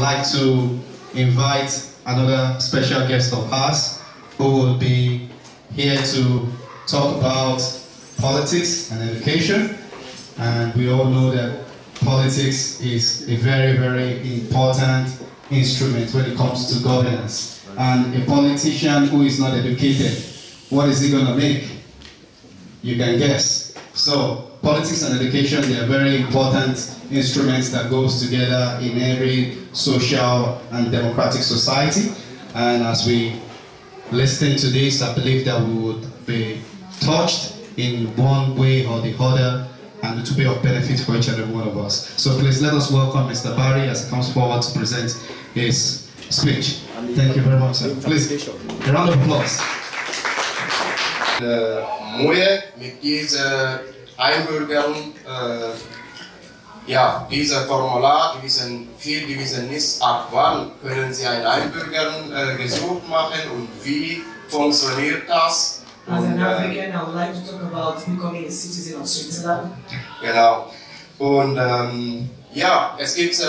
I'd like to invite another special guest of ours who will be here to talk about politics and education. And we all know that politics is a very, very important instrument when it comes to governance. And a politician who is not educated, what is he going to make? You can guess. So politics and education, they are very important instruments that goes together in every social and democratic society. And as we listen to this, I believe that we would be touched in one way or the other and to be of benefit for each and every one of us. So please let us welcome Mr. Barry as he comes forward to present his speech. Thank you very much, sir. Please, a round of applause. Äh, Einbürgern, äh, ja, dieser Formular, diesen viel diesen nicht ab wann können Sie ein Einbürgern äh, gesucht machen und wie funktioniert das? As an African, I would like to talk about becoming a citizen of Switzerland. Genau. Und ähm, ja, es gibt äh,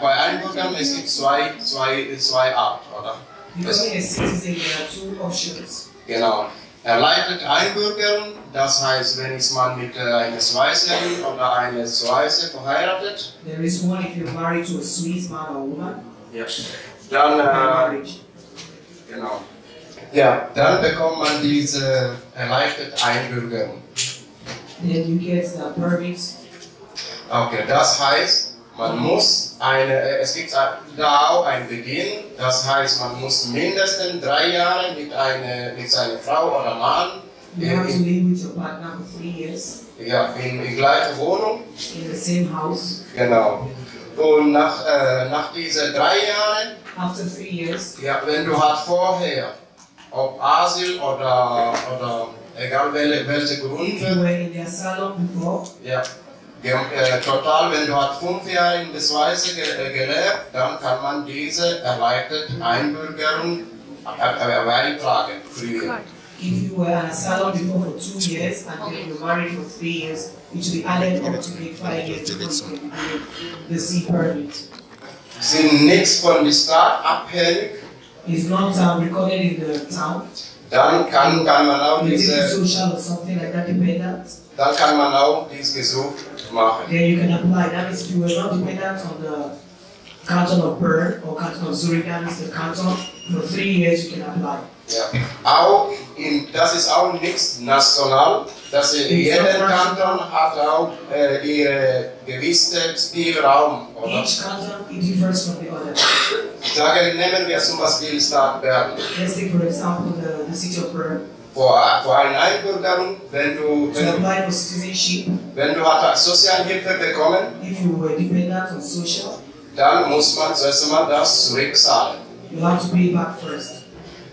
bei Einbürgern es gibt zwei, zwei, zwei Arten, oder? Becoming a citizen, there are two options. genau. Erleichtert Einbürgern, das heißt, wenn ist man mit äh, einer Schweizerin oder einer Schweizer verheiratet, There is one if you're married to a Swiss man or woman, ja. dann äh, marriage. Genau. Ja, dann bekommt man diese erleichterte Einbürgerung. Then you get the permit. Okay, das heißt, man muss eine, äh, es gibt da auch einen Beginn, das heißt, man muss mindestens drei Jahre mit, einer, mit seiner Frau oder Mann You have to in, live with your partner for three years ja, in, in gleicher Wohnung. in the same house. Genau. Und nach, äh, nach diesen drei Jahren, After three years, ja, wenn du hast vorher, ob Asyl oder, oder egal welche, welche if you Gründe, were in their salon before, Ja, äh, total, wenn du hast fünf Jahre in der Schweiz ge äh, gelebt, dann kann man diese erleichterte Einbürgerung beantragen. if you were in a salon before for two years and then you married for three years, it should be added up to make five years can get the C permit. Sind nichts von der Stadt abhängig, It's not um, recorded in the town. dann kann, kann man auch diese, social or something like that dependent. dann kann man auch dies Gesuch machen. Then you can apply. That means you were not dependent on the canton of Bern or canton of Zurich, that means the canton, for three years you can apply. Ja. Auch in, das ist auch nichts national, dass jeder Kanton hat auch äh, ihre gewisse Spielraum. Oder? Each canton, it differs from the other. Sagen, nehmen wir zum Beispiel Stadt Bern. Let's take for example the, the city of Bern. Vor, vor einer Einbürgerung, wenn du, wenn, du- wenn du hast Sozialhilfe bekommen, if you were dependent on social, dann muss man zuerst einmal das zurückzahlen. you have to pay back first.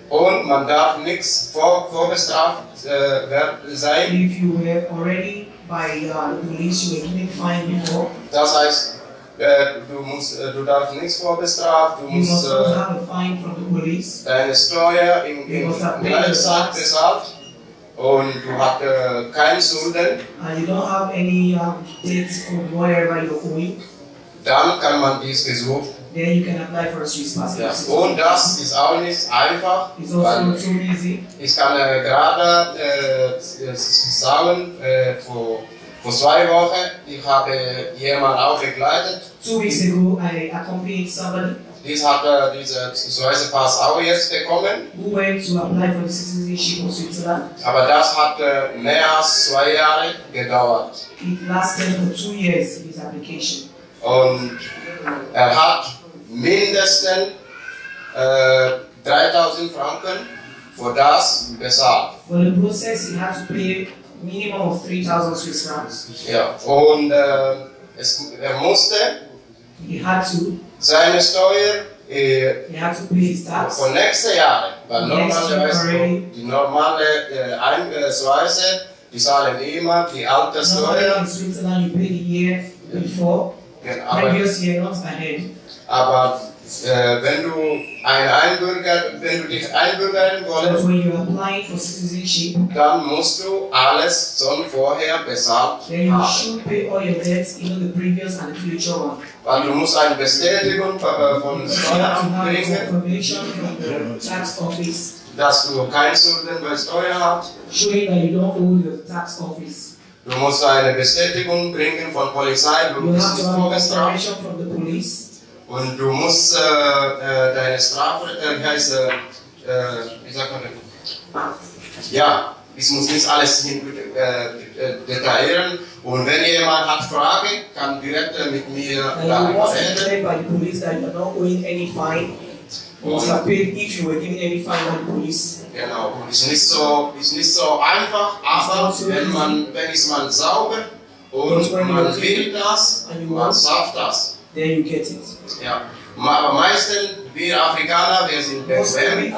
Und man darf nichts vor, vorbestraft äh, sein. If you were already by uh, police, you were given fine before, Das heißt, äh, du, musst, äh, du darfst nichts vorbestraft, du you musst äh, have a fine from the police. deine Steuer Gleichzeit the tax. bezahlt und du hast äh, keine Schulden. and you don't have any um, debts from wherever you're going, Dann kann man dies Gesuch. then you can apply for a Swiss passport. Ja. Und das ist auch nicht einfach, It's also not so easy. Ich kann äh, gerade äh, sagen, äh, vor, vor zwei Wochen, ich habe jemanden auch begleitet. Two weeks ago, I accompanied somebody Dies hat äh, diesen Pass auch jetzt bekommen, who went to apply for the citizenship of Switzerland. aber das hat äh, mehr als zwei Jahre gedauert. It lasted for two years, his application. Und er hat mindestens äh, 3000 Franken für das bezahlt. For the process, he had to pay minimum of 3,000 Swiss francs. Ja. Und äh, es, er musste He had to, seine Steuer äh, he had to pay his tax. Von nächsten Jahren, weil Next year normalerweise die normale äh, Einweise, die zahlen immer die alte Steuer, in Switzerland, you pay the year before, Ja, aber, previous year, not ahead. aber äh, wenn du ein Einbürger, wenn du dich einbürgern wolltest, when you're applying for citizenship, dann musst du alles schon vorher bezahlt then you haben. should pay all your debts, even the previous and the future one. Weil du musst eine Bestätigung äh, von to Steueramt bringen, dass du keine Schulden bei Steuer hast. showing that you don't owe the tax office. Du musst eine Bestätigung bringen von Polizei, du bist nicht to Und du musst äh, äh, deine Strafe, äh, wie heißt, wie sagt man denn? Ja, ich muss nicht alles hin, detaillieren. Und wenn jemand hat Frage, kann direkt mit mir darüber must reden. by the police that you are not owing any fine. You must have paid if you were given any fine by the police. Genau, und ist nicht so, ist nicht so einfach, aber wenn man, wenn ist man sauber und man will das, man schafft das. Then you get it. Ja. Aber meistens, wir Afrikaner, wir sind bequem.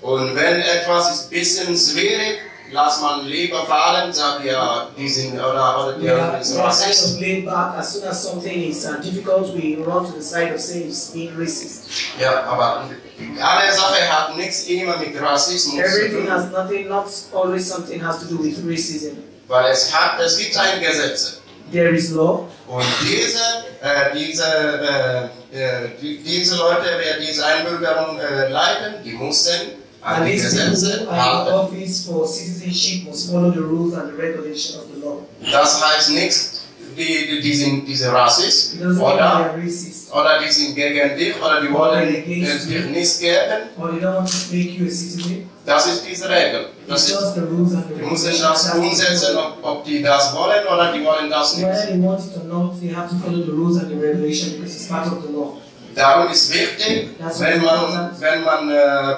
Und wenn etwas ist ein bisschen schwierig, lass man lieber fallen, sagt ja, die sind, oder, oder we die are, sind we are kind Rassist. of laid back. As soon as something is uh, difficult, we run to the side of saying it's being racist. Ja, aber alle Sache hat nichts immer mit Rassismus zu Everything tun, has nothing, not always something has to do with racism. weil es hat, es gibt ein Gesetz. There is law, Und diese, äh, diese, äh, die, diese Leute, wer diese Einbürgerung äh, leiten, die müssen an die Gesetze who are in the halten. office for citizenship must follow the rules and the regulation of the law. Das heißt nichts, die, die, die sind diese Rassist oder, oder die sind gegen dich oder die wollen äh, dich nicht geben. Das ist diese Regel. Das ist, die müssen das umsetzen, ob, ob die das wollen oder die wollen das nicht. Whether they want it or not, they have to follow the rules and the regulation because it's part of the law. Darum ist wichtig, wenn man, wenn man äh,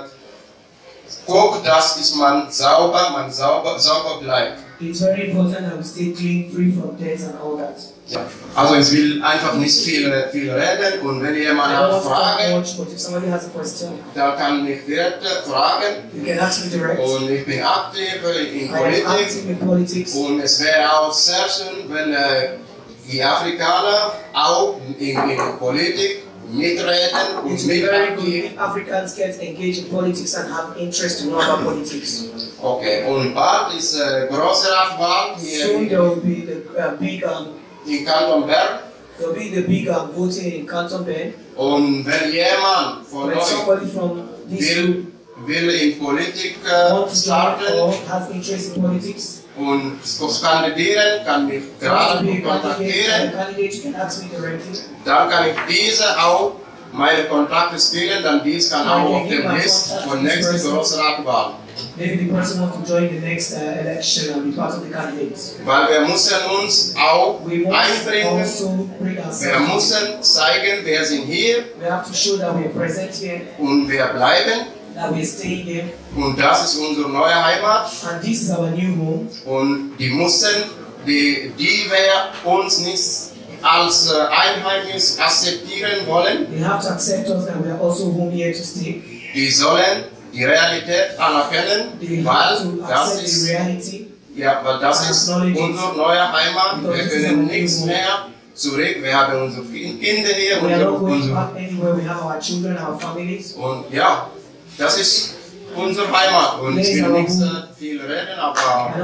guckt, dass ist man sauber, man sauber, sauber bleibt. It's very important that we stay clean, free from debts and all that. Ja. Also ich will einfach nicht viel, viel reden und wenn jemand hat Fragen, much, but if somebody has a question, dann kann mich direkt fragen you can ask me direct. und ich bin aktiv uh, in Politik politics. und es wäre auch sehr schön, wenn die Afrikaner auch in, in Politik mitreden und It would be very good mitaktiv. if Africans get engaged in politics and have interest to know about politics. Okay, und bald ist äh, große Radwahl hier Soon in, there will be the uh, big um, in Kanton Bern there will be the big um, voting in Canton Ben. und wenn jemand von When euch somebody from this will, group will in Politik äh, wants to join starten or has interest in politics, und es kandidieren, kann mich gerade kontaktieren. Dann kann ich diese auch meine Kontakte spielen, dann dies kann auch auf dem List von nächsten Großratwahl. Maybe the person wants to join the next uh, election and be part of the candidates. Weil wir müssen uns auch einbringen, also wir müssen zeigen, wir sind hier We have to show that we are present here, und wir bleiben. That we are staying here, Und das ist unsere neue Heimat. and this is our new home. Und die müssen, die, die wir uns nicht als äh, Einheimisch akzeptieren wollen, They have to accept us that we are also home here to stay. die sollen die Realität anerkennen, They weil das ist, reality ja, weil das ist unsere neue Heimat. Wir können nichts mehr zurück. Wir haben unsere Kinder hier, unsere, unsere, families. und ja, das ist unsere Heimat. Und ich will nicht viel reden, aber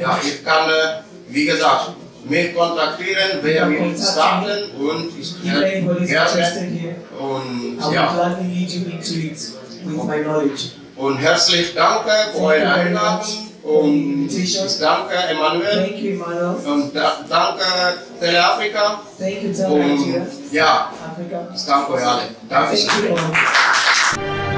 Ja, ich kann, äh, wie gesagt, mich kontaktieren, wer will starten und ich gerne und ja. und herzlich danke für eure Einladung und ich danke Emanuel und da, danke Teleafrika. Und ja, ich danke euch alle. All.